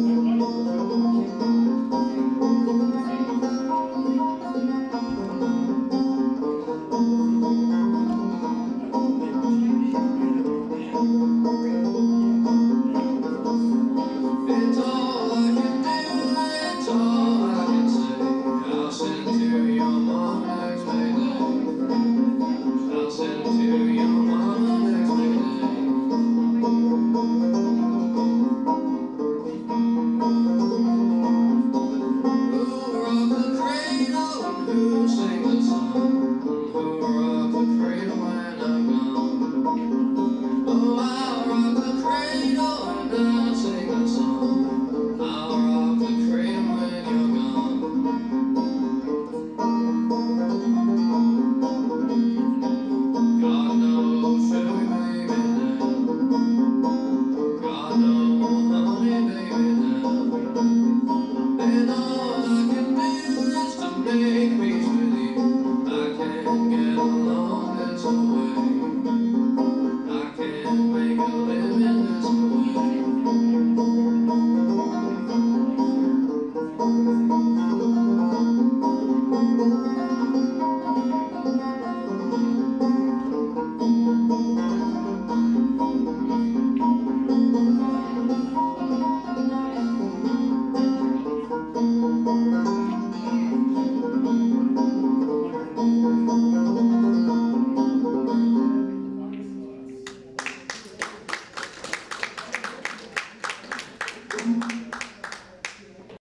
Amen. make I can't get along this way. I can't make a living.